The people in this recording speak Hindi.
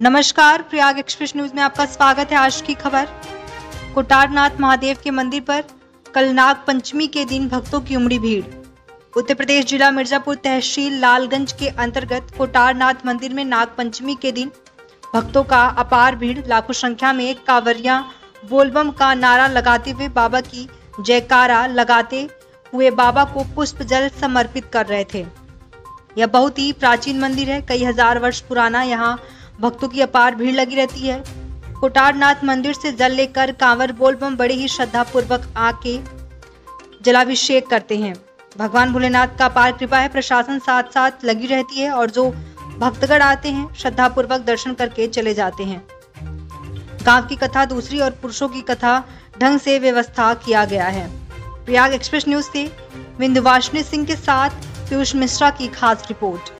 नमस्कार, प्रयाग एक्सप्रेस न्यूज़ में आपका स्वागत है आज की खबर। कोटारनाथ महादेव के मंदिर पर कल नाग पंचमी के दिन भक्तों की उमड़ी भीड़। उत्तर प्रदेश जिला मिर्जापुर तहसील लालगंज के अंतर्गत कोटारनाथ मंदिर में नाग पंचमी के दिन भक्तों का अपार भीड़। लाखों संख्या में कांवरिया, बोलबम का नारा लगाते हुए बाबा की जयकारा लगाते हुए बाबा को पुष्प जल समर्पित कर रहे थे। यह बहुत ही प्राचीन मंदिर है, कई हज़ार वर्ष पुराना यहाँ भक्तों की अपार भीड़ लगी रहती है। कोटारनाथ मंदिर से जल लेकर कांवर बोलबम बड़े ही श्रद्धा पूर्वक आके जलाभिषेक करते हैं। भगवान भोलेनाथ का अपार कृपा है, प्रशासन साथ साथ लगी रहती है और जो भक्तगण आते हैं श्रद्धा पूर्वक दर्शन करके चले जाते हैं। गाँव की कथा दूसरी और पुरुषों की कथा ढंग से व्यवस्था किया गया है। प्रयाग एक्सप्रेस न्यूज़ से विंध्यवासिनी सिंह के साथ पीयूष मिश्रा की खास रिपोर्ट।